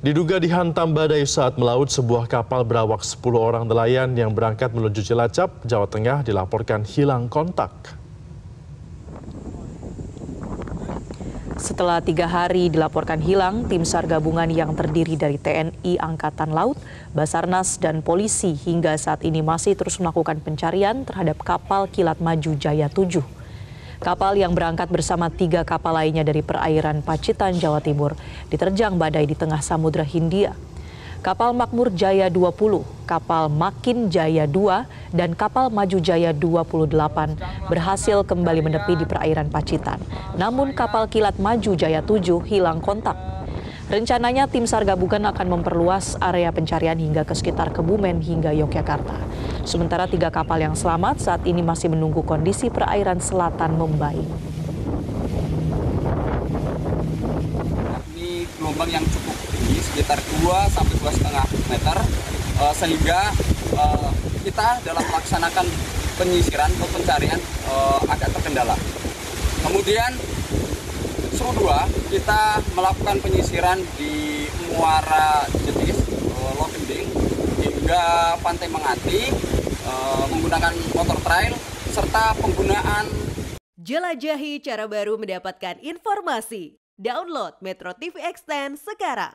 Diduga dihantam badai saat melaut, sebuah kapal berawak 10 orang nelayan yang berangkat menuju Cilacap, Jawa Tengah dilaporkan hilang kontak. Setelah tiga hari dilaporkan hilang, tim SAR gabungan yang terdiri dari TNI Angkatan Laut, Basarnas, dan polisi hingga saat ini masih terus melakukan pencarian terhadap kapal Kilat Maju Jaya 7. Kapal yang berangkat bersama tiga kapal lainnya dari perairan Pacitan, Jawa Timur, diterjang badai di tengah Samudra Hindia. Kapal Makmur Jaya 20, kapal Makin Jaya 2, dan kapal Maju Jaya 28 berhasil kembali menepi di perairan Pacitan. Namun kapal Kilat Maju Jaya 7 hilang kontak. Rencananya tim SAR gabungan akan memperluas area pencarian hingga ke sekitar Kebumen hingga Yogyakarta. Sementara tiga kapal yang selamat saat ini masih menunggu kondisi perairan selatan membaik. Ini gelombang yang cukup tinggi sekitar 2 sampai 2,5 meter uh, sehingga uh, kita dalam melaksanakan penyisiran atau pencarian uh, agak terkendala. Kemudian Seru 2 kita melakukan penyisiran di Muara Jetis, uh, Lokending hingga Pantai Mengati uh, menggunakan motor trail serta penggunaan Jelajahi cara baru mendapatkan informasi. Download Metro TV Extend sekarang.